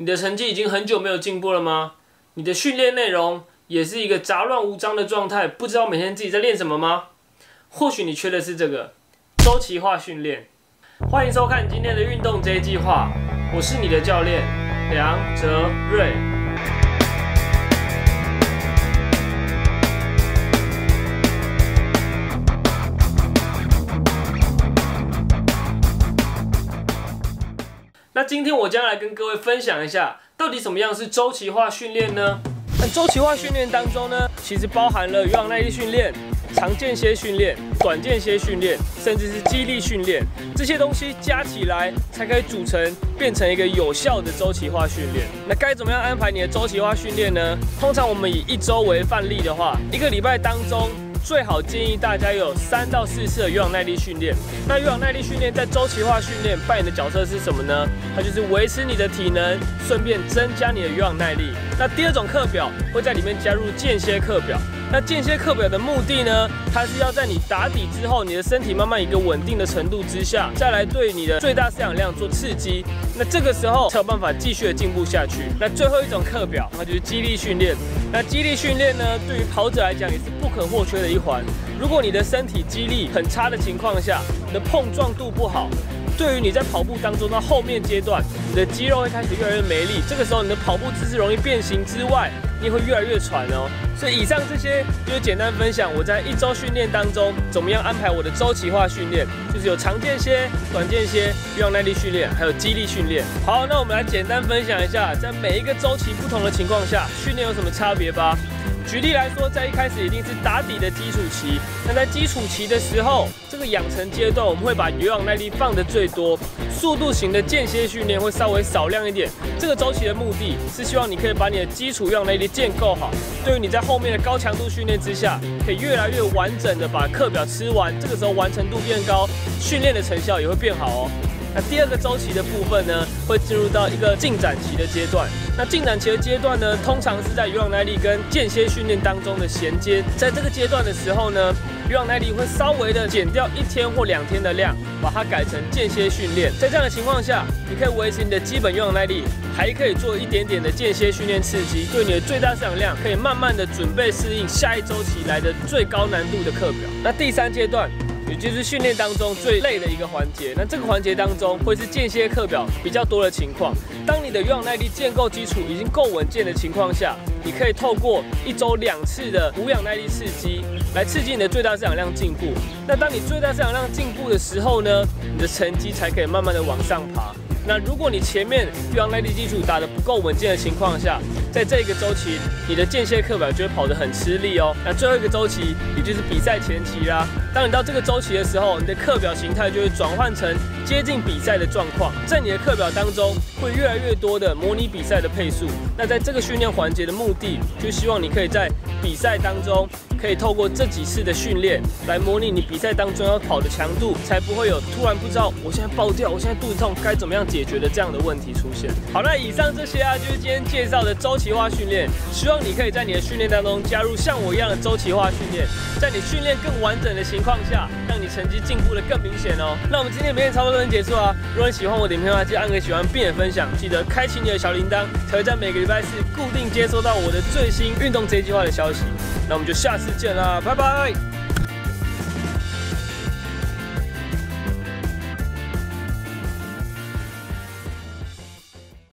你的成绩已经很久没有进步了吗？你的训练内容也是一个杂乱无章的状态，不知道每天自己在练什么吗？或许你缺的是这个周期化训练。欢迎收看今天的运动 J 计划，我是你的教练梁哲瑞。那今天我将来跟各位分享一下，到底怎么样是周期化训练呢？那周期化训练当中呢，其实包含了有氧耐力训练、长间歇训练、短间歇训练，甚至是肌力训练，这些东西加起来才可以组成变成一个有效的周期化训练。那该怎么样安排你的周期化训练呢？通常我们以一周为范例的话，一个礼拜当中。最好建议大家有三到四次的有氧耐力训练。那有氧耐力训练在周期化训练扮演的角色是什么呢？它就是维持你的体能，顺便增加你的有氧耐力。那第二种课表会在里面加入间歇课表。那间歇课表的目的呢？它是要在你打底之后，你的身体慢慢一个稳定的程度之下，再来对你的最大摄氧量做刺激。那这个时候才有办法继续的进步下去。那最后一种课表，那就是肌力训练。那肌力训练呢，对于跑者来讲也是不可或缺的一环。如果你的身体肌力很差的情况下，你的碰撞度不好。对于你在跑步当中到后面阶段，你的肌肉会开始越来越没力，这个时候你的跑步姿势容易变形之外，你会越来越喘哦。所以以上这些就是简单分享我在一周训练当中怎么样安排我的周期化训练，就是有长间歇、短间歇、有氧耐力训练，还有肌力训练。好，那我们来简单分享一下，在每一个周期不同的情况下，训练有什么差别吧。举例来说，在一开始一定是打底的基础期。那在基础期的时候，这个养成阶段，我们会把有氧耐力放的最多，速度型的间歇训练会稍微少量一点。这个周期的目的是希望你可以把你的基础有氧耐力建构好，对于你在后面的高强度训练之下，可以越来越完整的把课表吃完。这个时候完成度变高，训练的成效也会变好哦。那第二个周期的部分呢，会进入到一个进展期的阶段。那进展期的阶段呢，通常是在有氧耐力跟间歇训练当中的衔接。在这个阶段的时候呢，有氧耐力会稍微的减掉一天或两天的量，把它改成间歇训练。在这样的情况下，你可以维持你的基本有氧耐力，还可以做一点点的间歇训练刺激，对你的最大摄氧量可以慢慢的准备适应下一周期来的最高难度的课表。那第三阶段。也就是训练当中最累的一个环节，那这个环节当中会是间歇课表比较多的情况。当你的有氧耐力建构基础已经够稳健的情况下，你可以透过一周两次的无氧耐力刺激，来刺激你的最大摄氧量进步。那当你最大摄氧量进步的时候呢，你的成绩才可以慢慢的往上爬。那如果你前面有氧耐力基础打得不够稳健的情况下，在这个周期，你的间歇课表就会跑得很吃力哦。那最后一个周期，也就是比赛前期啦。当你到这个周期的时候，你的课表形态就会转换成接近比赛的状况。在你的课表当中，会越来越多的模拟比赛的配速。那在这个训练环节的目的，就希望你可以在比赛当中。可以透过这几次的训练来模拟你比赛当中要跑的强度，才不会有突然不知道我现在爆掉，我现在肚子痛该怎么样解决的这样的问题出现。好，那以上这些啊，就是今天介绍的周期化训练，希望你可以在你的训练当中加入像我一样的周期化训练，在你训练更完整的情况下，让你成绩进步的更明显哦。那我们今天影片差不多能结束啊，如果你喜欢我的影片的话，记得按个喜欢并且分享，记得开启你的小铃铛，才会在每个礼拜四固定接收到我的最新运动这一计划的消息。那我们就下次再见啦，拜拜。